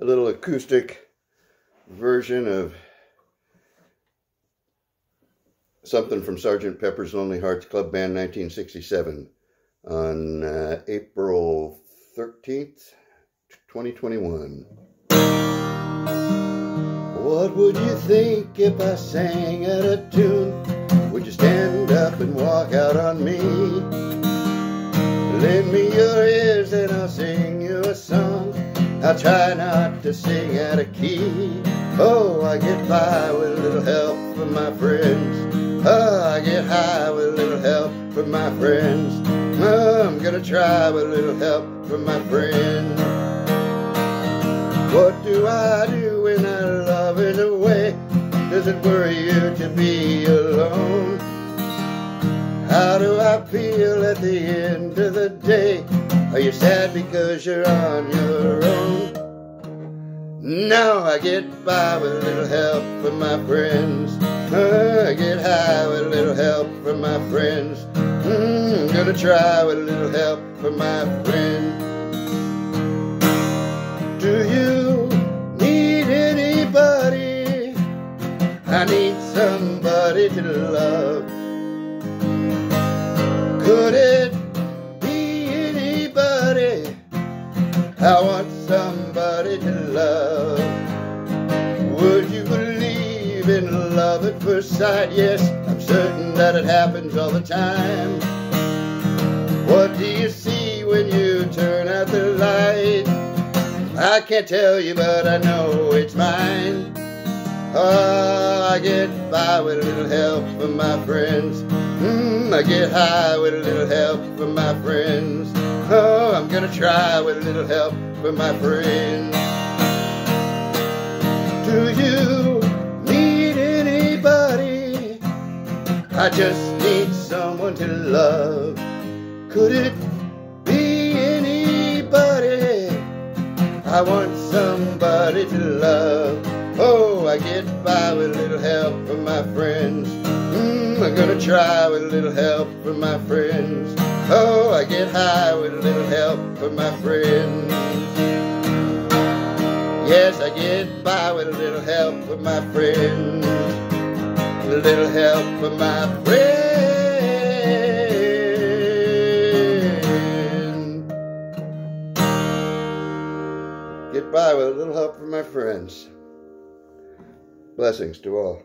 a little acoustic version of something from Sergeant Pepper's Lonely Hearts Club Band 1967 on uh, April 13th, 2021. What would you think if I sang out a tune? Would you stand up and walk out on me? Lend me your ears and I'll sing you a song. I'll try not to sing out of key. Oh, I get by with a little help from my friends. Oh, I get high with a little help from my friends. Oh, I'm gonna try with a little help from my friends. What do I do when our love is away? Does it worry you to be alone? How do I feel at the end of the day? Are you sad because you're on your own? Now I get by with a little help from my friends. Uh, I get high with a little help from my friends. Mm, gonna try with a little help from my friends. Do you need anybody? I need somebody to love. Could it be anybody? I want somebody to love. Love at first sight? Yes, I'm certain that it happens all the time. What do you see when you turn out the light? I can't tell you, but I know it's mine. Oh, I get by with a little help from my friends. Mm, I get high with a little help from my friends. Oh, I'm gonna try with a little help from my friends. Do you I just need someone to love. Could it be anybody? I want somebody to love. Oh, I get by with a little help from my friends. Mm, I'm gonna try with a little help from my friends. Oh, I get high with a little help from my friends. Yes, I get by with a little help from my friends. A little help from my friends. Get by with a little help from my friends. Blessings to all.